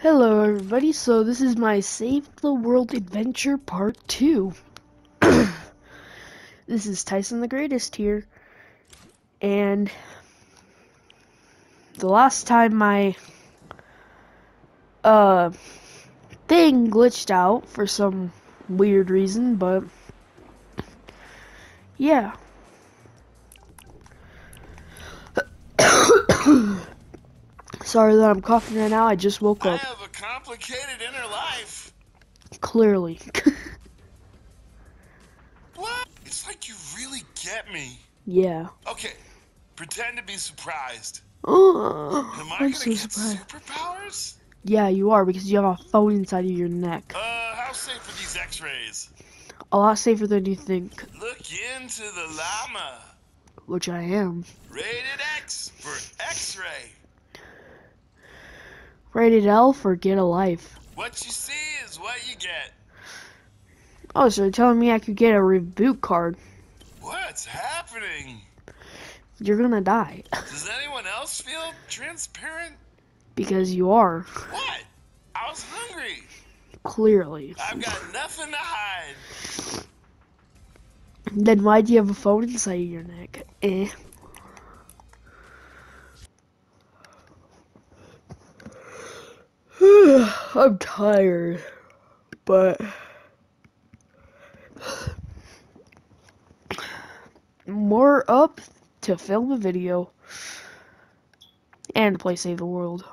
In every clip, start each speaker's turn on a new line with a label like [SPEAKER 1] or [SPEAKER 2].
[SPEAKER 1] Hello everybody, so this is my Save the World Adventure Part 2. this is Tyson the Greatest here. And the last time my uh thing glitched out for some weird reason, but yeah. Sorry that I'm coughing right now. I just woke up.
[SPEAKER 2] I have a complicated inner life.
[SPEAKER 1] Clearly.
[SPEAKER 2] What? It's like you really get me.
[SPEAKER 1] yeah.
[SPEAKER 2] Okay, pretend to be surprised.
[SPEAKER 1] Oh,
[SPEAKER 2] Am I
[SPEAKER 1] I'm
[SPEAKER 2] gonna
[SPEAKER 1] so
[SPEAKER 2] get
[SPEAKER 1] surprised.
[SPEAKER 2] superpowers?
[SPEAKER 1] Yeah, you are because you have a phone inside of your neck.
[SPEAKER 2] Uh, how safe are these x-rays?
[SPEAKER 1] A lot safer than you think,
[SPEAKER 2] Look into the llama.
[SPEAKER 1] which I am.
[SPEAKER 2] Rated X for x-ray.
[SPEAKER 1] Rated L for get a life.
[SPEAKER 2] What you see is what you get.
[SPEAKER 1] Oh, so you're telling me I could get a reboot card?
[SPEAKER 2] What's happening?
[SPEAKER 1] You're gonna die
[SPEAKER 2] Does anyone else feel transparent?
[SPEAKER 1] because you are
[SPEAKER 2] What? I was hungry.
[SPEAKER 1] clearly.
[SPEAKER 2] I've got nothing to hide.
[SPEAKER 1] Then why do you have a phone inside of your neck? Eh. I'm tired, but more up to film a video and play Save the World.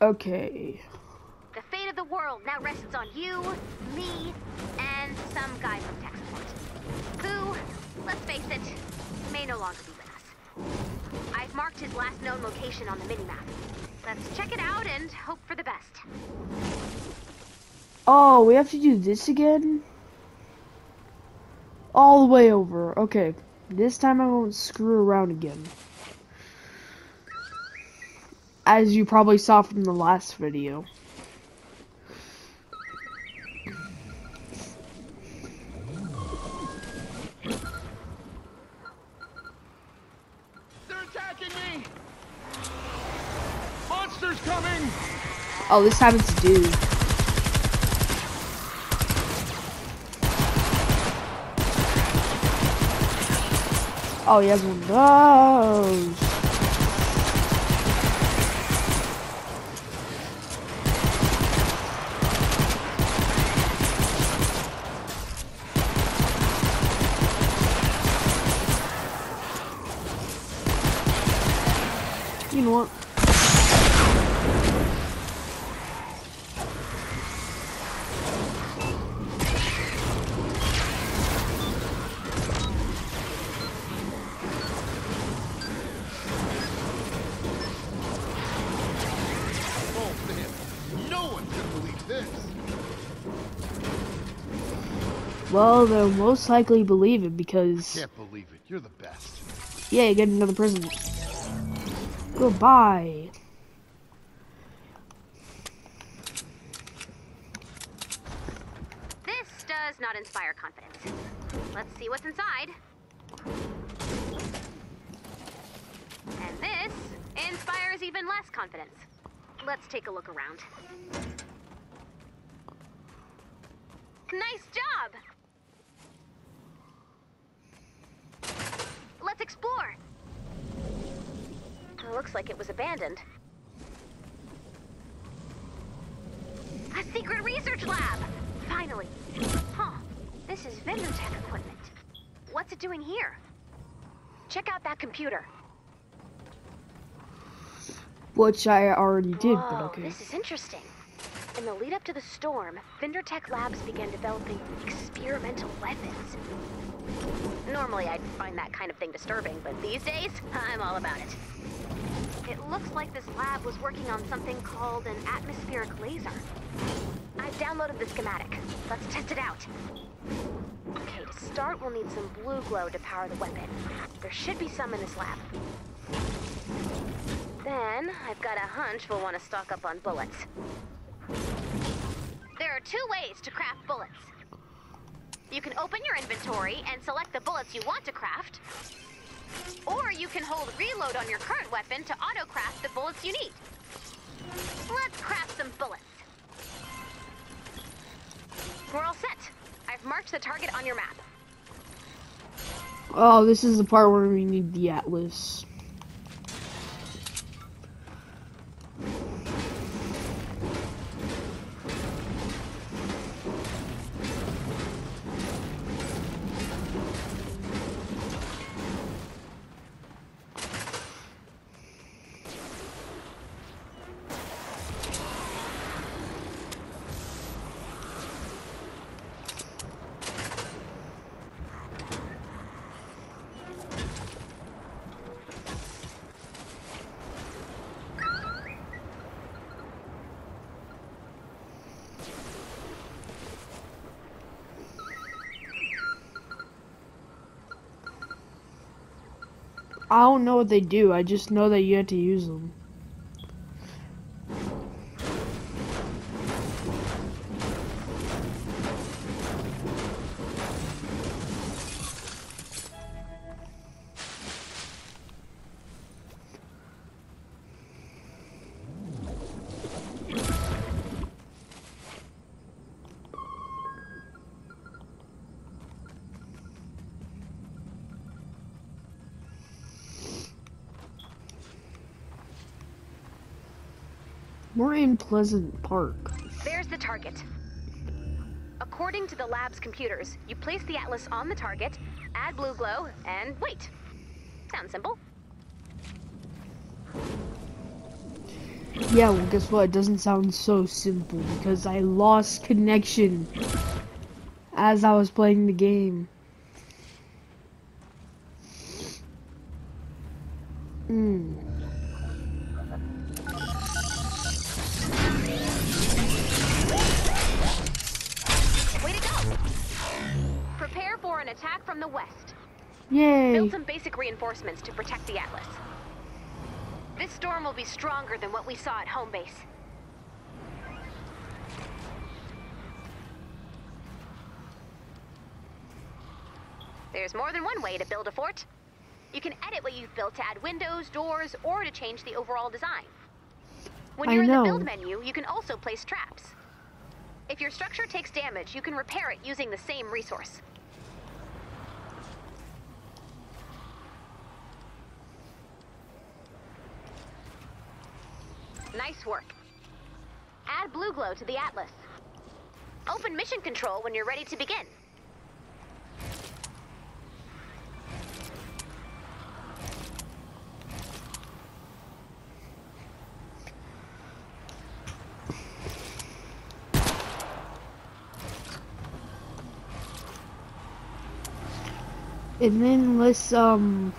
[SPEAKER 1] Okay.
[SPEAKER 3] The fate of the world now rests on you, me, and some guy from tech support. Who, let's face it, may no longer be with us. I've marked his last known location on the minimap. Let's check it out and hope for the best.
[SPEAKER 1] Oh, we have to do this again? All the way over. Okay. This time I won't screw around again. As you probably saw from the last video.
[SPEAKER 4] They're attacking me! Monsters coming!
[SPEAKER 1] Oh, this happens to dude. Oh, he has one of those. You know what?
[SPEAKER 4] No one can believe this!
[SPEAKER 1] Well, they'll most likely believe it because,
[SPEAKER 4] Can't believe it, you're the best.
[SPEAKER 1] yeah, you get another present. Goodbye.
[SPEAKER 3] This does not inspire confidence. Let's see what's inside. And this inspires even less confidence. Let's take a look around. Nice job! Let's explore. Looks like it was abandoned. A secret research lab! Finally. Huh. This is Vindertech equipment. What's it doing here? Check out that computer.
[SPEAKER 1] Which I already did, but
[SPEAKER 3] Whoa,
[SPEAKER 1] okay.
[SPEAKER 3] this is interesting. In the lead up to the storm, Vindertech Labs began developing experimental weapons. Normally, I'd find that kind of thing disturbing, but these days, I'm all about it. It looks like this lab was working on something called an atmospheric laser. I've downloaded the schematic. Let's test it out. Okay, to start, we'll need some blue glow to power the weapon. There should be some in this lab. Then, I've got a hunch we'll want to stock up on bullets. There are two ways to craft bullets. You can open your inventory and select the bullets you want to craft. Or you can hold reload on your current weapon to auto-craft the bullets you need. Let's craft some bullets. We're all set. I've marked the target on your map.
[SPEAKER 1] Oh, this is the part where we need the atlas. I don't know what they do. I just know that you have to use them. We're in Pleasant Park.
[SPEAKER 3] There's the target. According to the lab's computers, you place the atlas on the target, add blue glow, and wait. Sounds simple.
[SPEAKER 1] Yeah, well, guess what? It doesn't sound so simple because I lost connection as I was playing the game.
[SPEAKER 3] Reinforcements to protect the Atlas. This storm will be stronger than what we saw at home base. There's more than one way to build a fort. You can edit what you've built to add windows, doors, or to change the overall design. When
[SPEAKER 1] I
[SPEAKER 3] you're in the build menu, you can also place traps. If your structure takes damage, you can repair it using the same resource. Nice work. To the Atlas. Open mission control when you're ready to begin.
[SPEAKER 1] And then let's um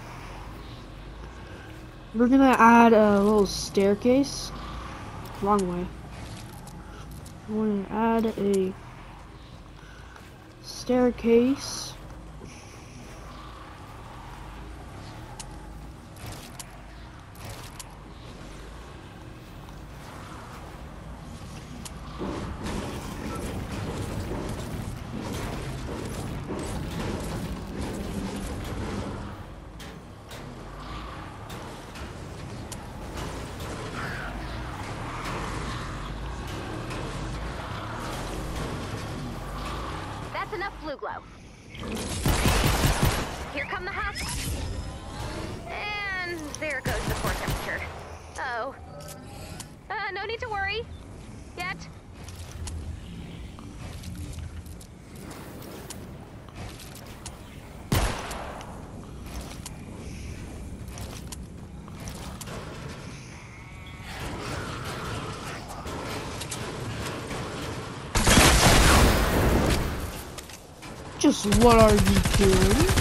[SPEAKER 1] we're gonna add a little staircase. Long way. We're gonna add a staircase.
[SPEAKER 3] That's enough blue glow.
[SPEAKER 1] Just what are you doing?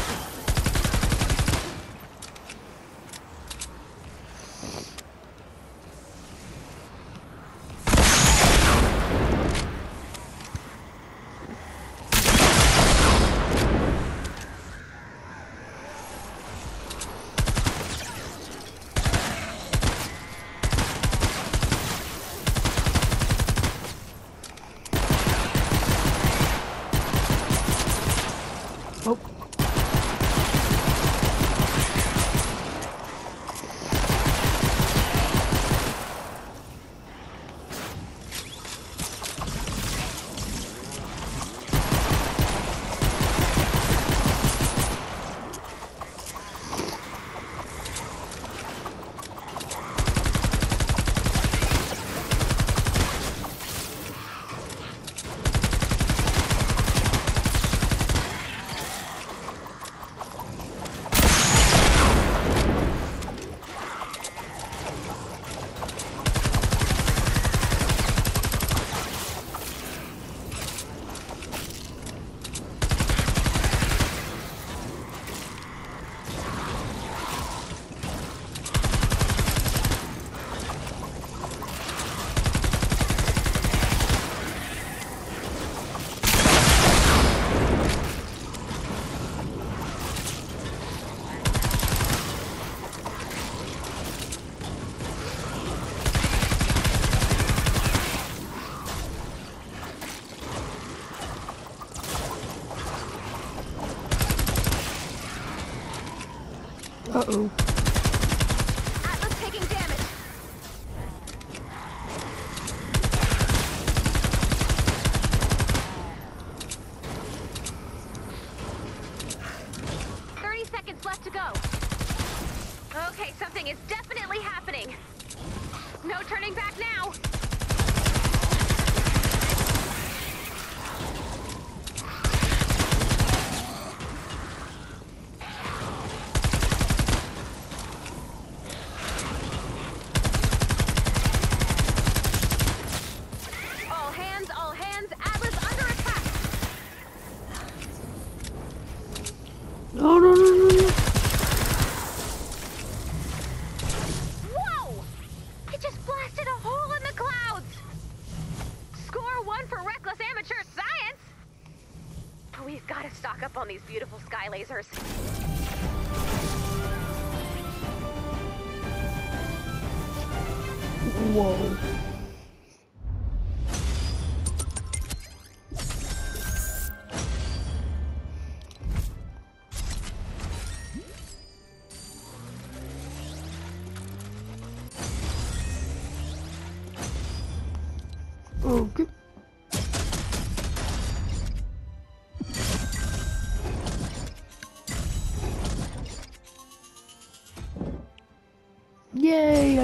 [SPEAKER 3] Lasers.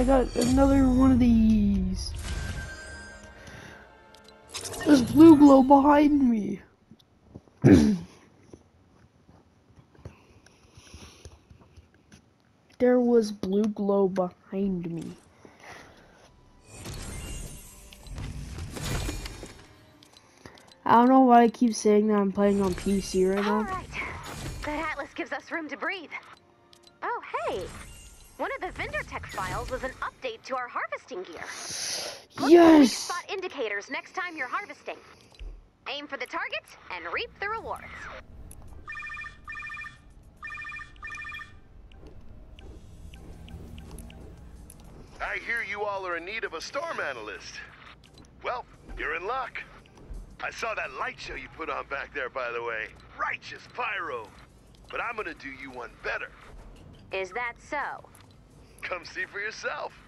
[SPEAKER 1] I got another one of these. There's blue glow behind me. there was blue glow behind me. I don't know why I keep saying that I'm playing on PC right
[SPEAKER 3] All
[SPEAKER 1] now.
[SPEAKER 3] right. That Atlas gives us room to breathe. Oh, hey. One of the Vindertech files was an update to our harvesting gear. Look
[SPEAKER 1] Yes!
[SPEAKER 3] spot indicators next time you're harvesting. Aim for the target and reap the rewards.
[SPEAKER 5] I hear you all are in need of a storm analyst. Well, you're in luck. I saw that light show you put on back there, by the way. Righteous pyro. But I'm gonna do you one better.
[SPEAKER 3] Is that so?
[SPEAKER 5] Come see for yourself.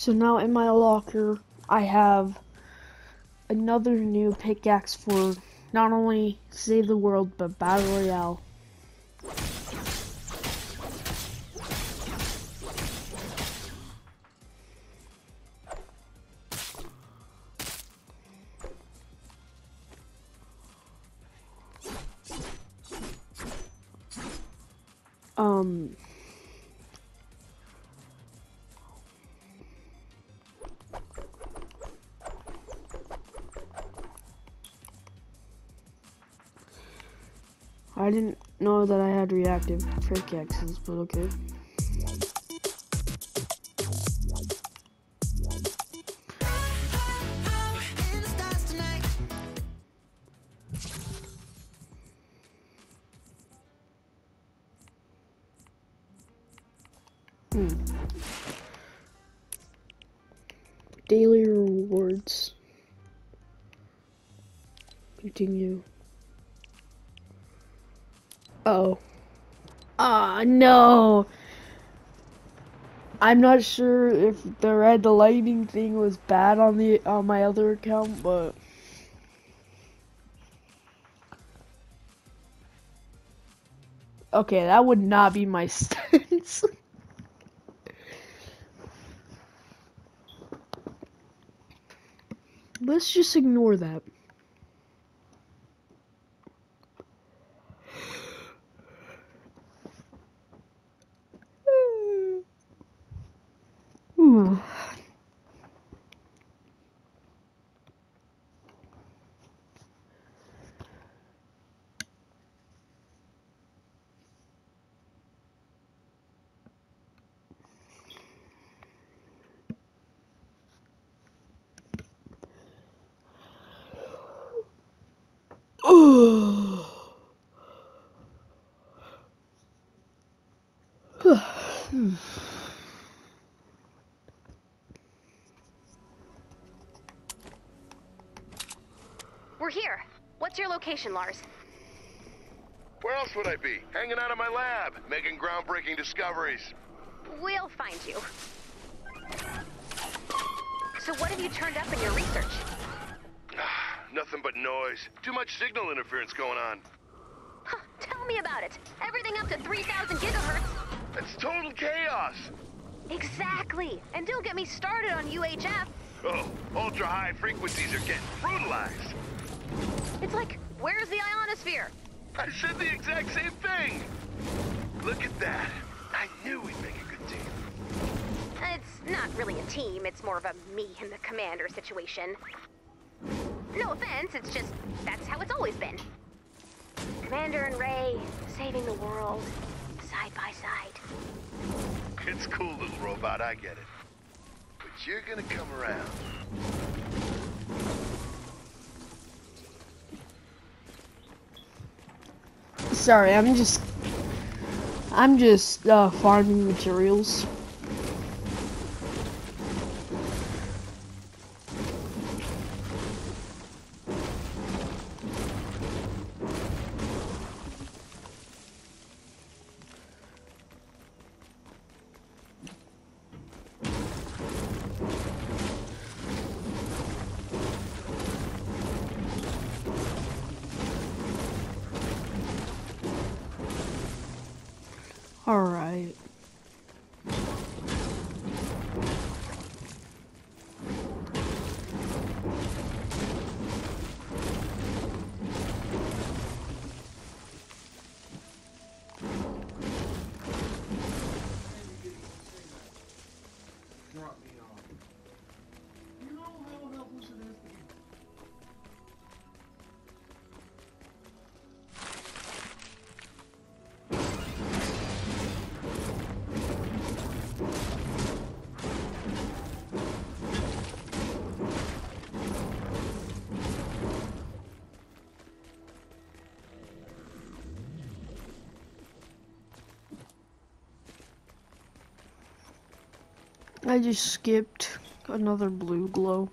[SPEAKER 1] So now in my locker, I have another new pickaxe for not only Save the World, but Battle Royale. Know that I had reactive pickaxes, but okay. Hmm. Daily rewards. Continue. Oh. Ah, no. I'm not sure if the red lightning thing was bad on the on my other account, but Okay, that would not be my stance. Let's just ignore that. Oh.
[SPEAKER 3] We're here. What's your location, Lars?
[SPEAKER 5] Where else would I be? Hanging out in my lab, making groundbreaking discoveries.
[SPEAKER 3] We'll find you. So what have you turned up in your research?
[SPEAKER 5] Nothing but noise. Too much signal interference going on.
[SPEAKER 3] Huh, tell me about it. Everything up to 3,000 gigahertz.
[SPEAKER 5] It's total chaos.
[SPEAKER 3] Exactly. And don't get me started on UHF.
[SPEAKER 5] Oh, ultra high frequencies are getting brutalized.
[SPEAKER 3] It's like, where's the ionosphere?
[SPEAKER 5] I said the exact same thing. Look at that. I knew we'd make a good team.
[SPEAKER 3] It's not really a team, it's more of a me and the commander situation. No offense, it's just, that's how it's always been. Commander and Ray, saving the world, side by side.
[SPEAKER 5] It's cool, little robot, I get it. But you're gonna come around.
[SPEAKER 1] Sorry, I'm just I'm just uh, farming materials. I just skipped another blue glow.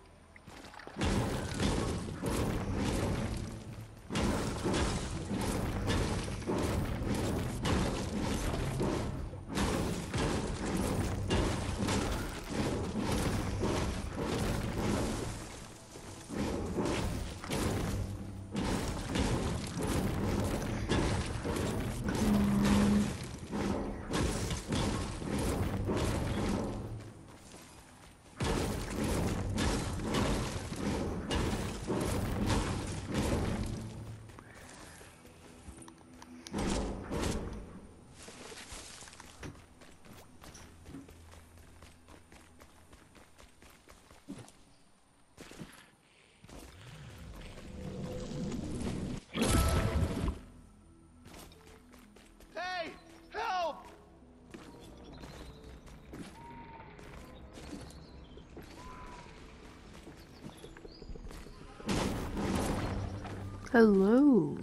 [SPEAKER 1] Hello.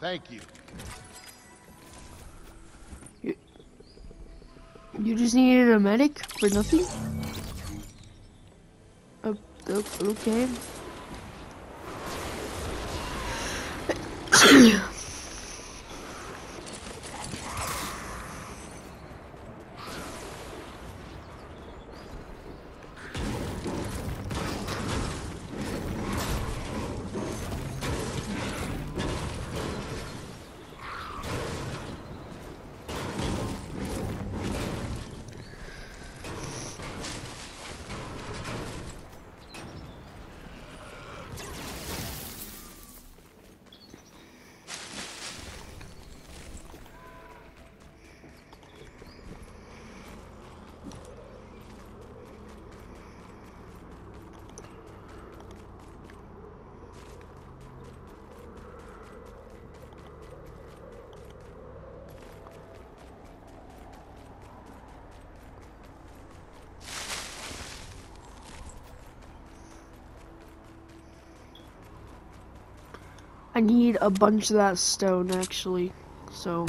[SPEAKER 4] Thank you.
[SPEAKER 1] You just needed a medic for nothing? Uh, okay. I need a bunch of that stone actually, so.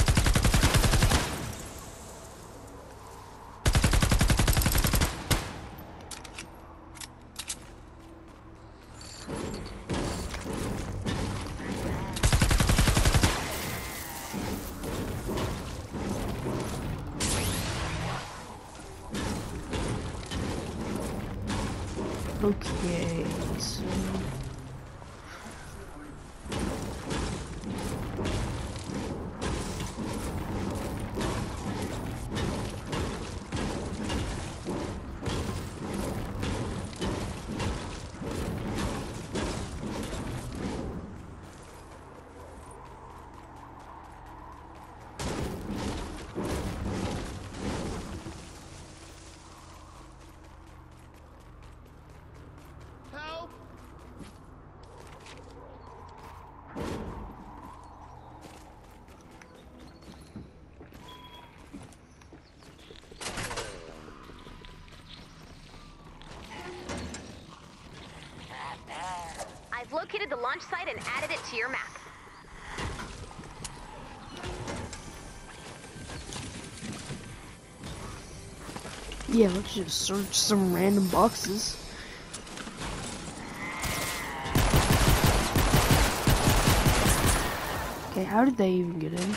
[SPEAKER 1] Okay, so...
[SPEAKER 3] located the launch site and added it to your map.
[SPEAKER 1] yeah, let's just search some random boxes. Okay, how did they even get in?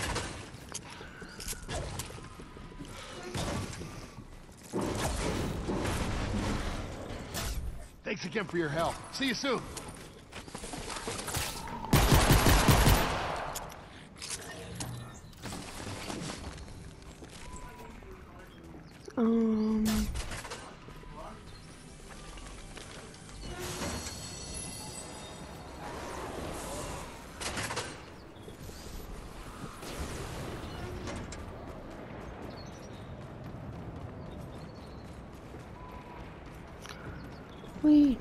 [SPEAKER 4] Thanks again for your help. See you soon.
[SPEAKER 1] Um. We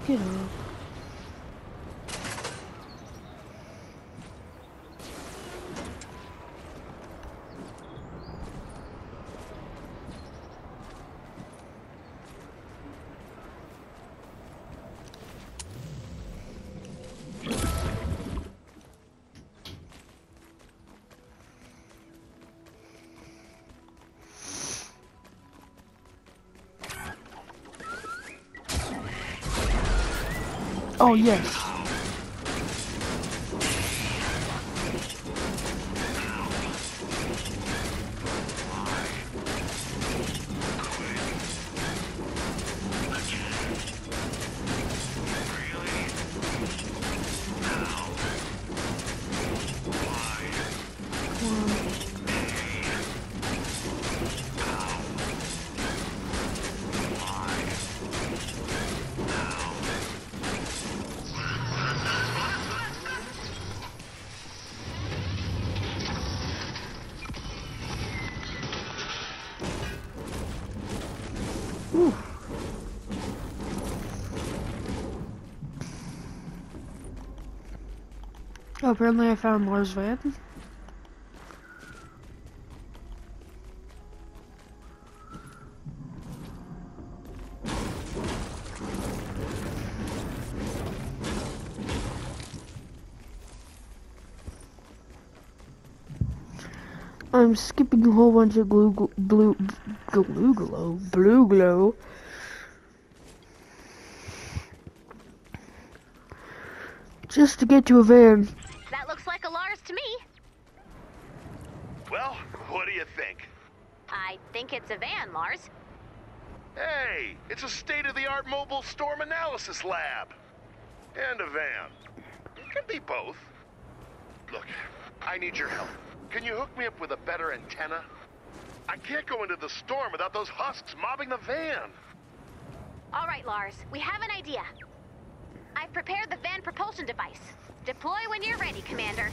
[SPEAKER 1] just need to get up. Oh. Apparently I found Mars Van. I'm skipping a whole bunch of glue, gl- blue, glue glow, blue glow. Just to get to a van.
[SPEAKER 5] Think?
[SPEAKER 3] I think it's a van, Lars.
[SPEAKER 5] Hey, it's a state-of-the-art mobile storm analysis lab. And a van. It can be both. Look, I need your help. Can you hook me up with a better antenna? I can't go into the storm without those husks mobbing the van.
[SPEAKER 3] All right, Lars, we have an idea. I've prepared the van propulsion device. Deploy when you're ready, Commander.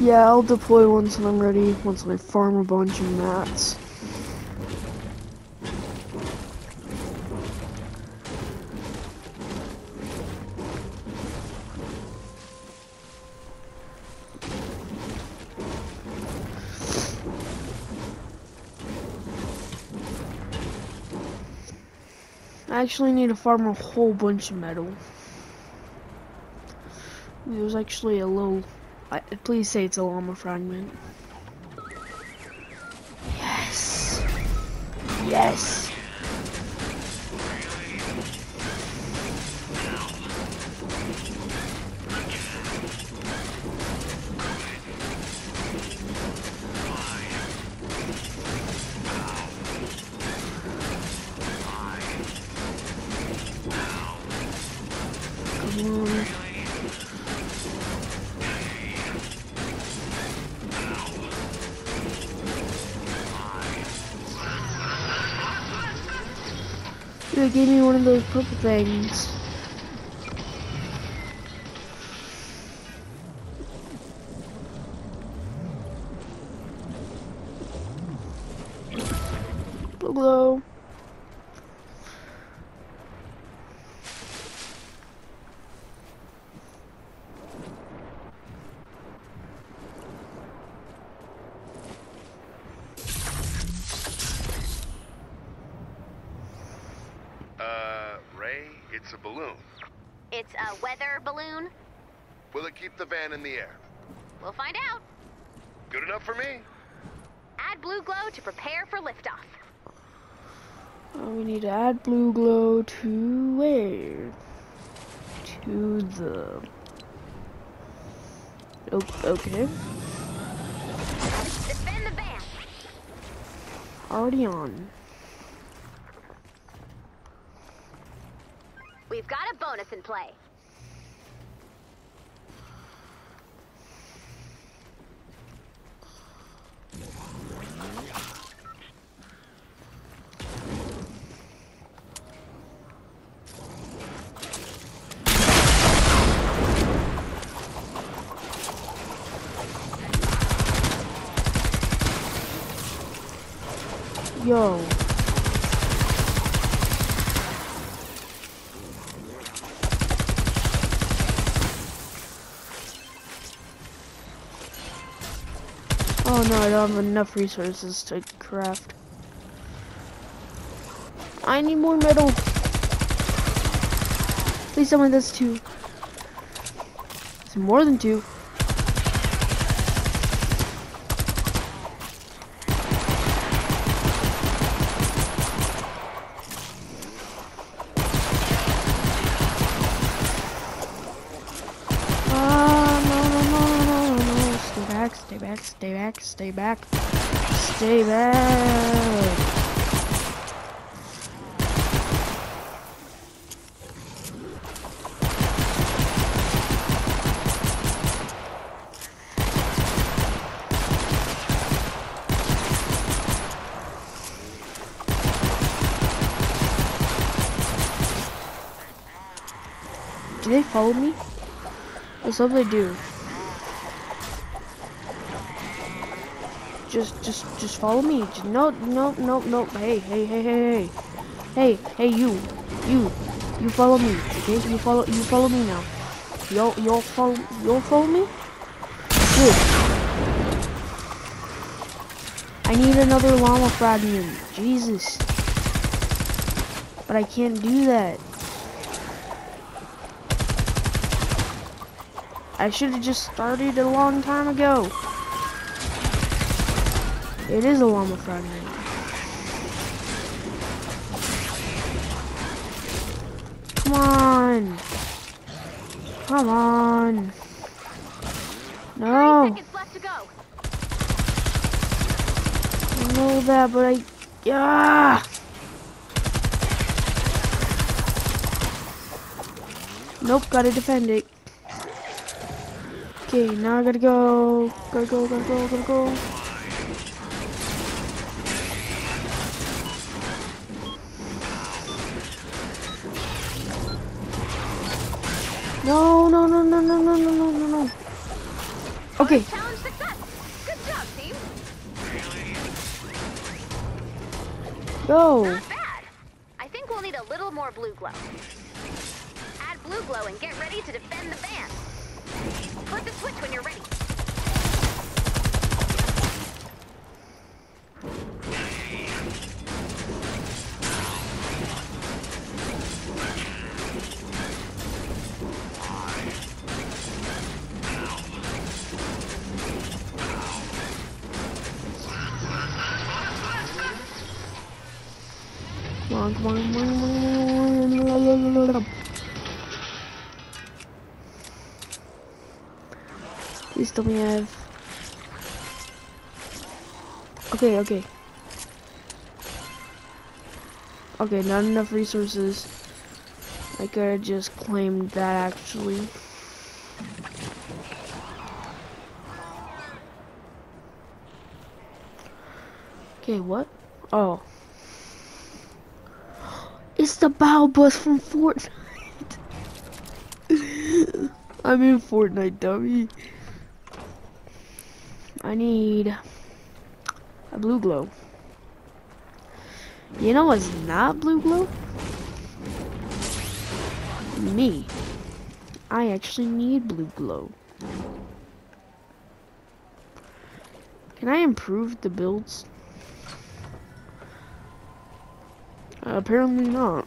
[SPEAKER 1] Yeah, I'll deploy once when I'm ready, once I farm a bunch of mats. I actually need to farm a whole bunch of metal. There's actually a little I, please say it's a llama fragment. Yes. Yes. It gave me one of those purple things. Blue glow.
[SPEAKER 5] Uh, Ray, it's a balloon.
[SPEAKER 3] It's a weather balloon.
[SPEAKER 5] Will it keep the van in the air?
[SPEAKER 3] We'll find out.
[SPEAKER 5] Good enough for me?
[SPEAKER 3] Add blue glow to prepare for liftoff.
[SPEAKER 1] Uh, we need to add blue glow to where? To the. Oh, okay.
[SPEAKER 3] Defend the van.
[SPEAKER 1] Already on.
[SPEAKER 3] We've got a bonus in play.
[SPEAKER 1] Yo. Oh no, I don't have enough resources to craft. I need more metal. Please me that's two. It's more than two. Ah, no, no, no, no, no. Stay back, stay back, stay back, stay back. Stay back. Do they follow me? Let's hope they do. Just, just, just follow me. Just, no, no, no, no. Hey, hey, hey, hey, hey, hey, hey, you, you, you follow me. Okay, you follow, you follow me now. Y'all, y'all follow, y'all follow me. Good. I need another llama fragment. Jesus. But I can't do that. I should have just started a long time ago. It is a llama fragment. Come on. Come on. No.
[SPEAKER 3] Seconds left to go.
[SPEAKER 1] I know that, but I. Yeah. Nope, gotta defend it. Okay, now I gotta go. Gotta go, gotta go, gotta go. no, no, no, no, no, no, no, no. Okay. Go.
[SPEAKER 3] Not bad. I think we'll need a little more blue glow. Add blue glow and get ready to defend the van. Flip the switch when you're ready.
[SPEAKER 1] Please tell me I have. Okay, okay. Okay, not enough resources. I could have just claimed that actually. Okay, what? Oh. The bow bus from Fortnite. I'm in Fortnite, dummy. I need a blue glow. You know what's not blue glow? Me. I actually need blue glow. Can I improve the builds? Uh, apparently not.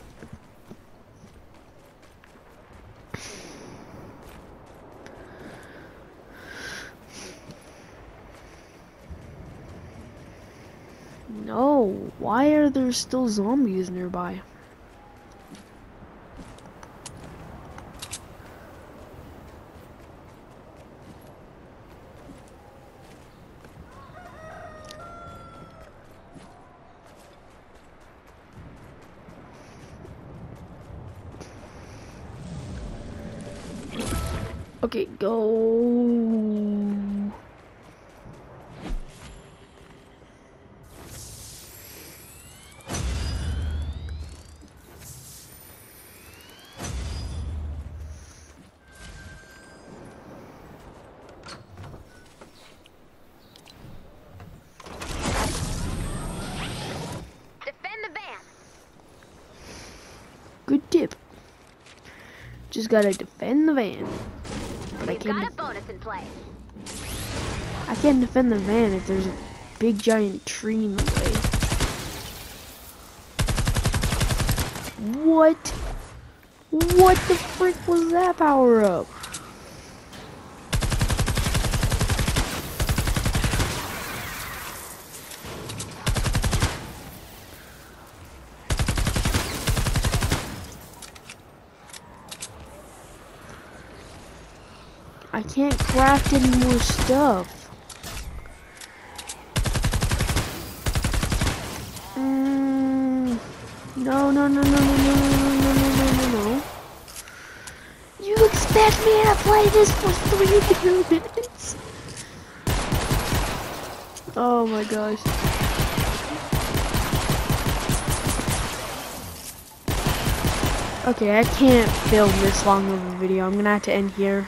[SPEAKER 1] No, why are there still zombies nearby? Okay, go.
[SPEAKER 3] Defend the van.
[SPEAKER 1] Good tip. Just gotta defend the van. But I can't.
[SPEAKER 3] got a bonus in play.
[SPEAKER 1] I can't defend the van if there's a big giant tree in the way. What? What the frick was that power up? I can't craft any more stuff. Mm, no, no, no, no, no, no, no, no, no, no, no, no. You expect me to play this for three minutes? Oh my gosh. Okay, I can't film this long of a video. I'm gonna have to end here.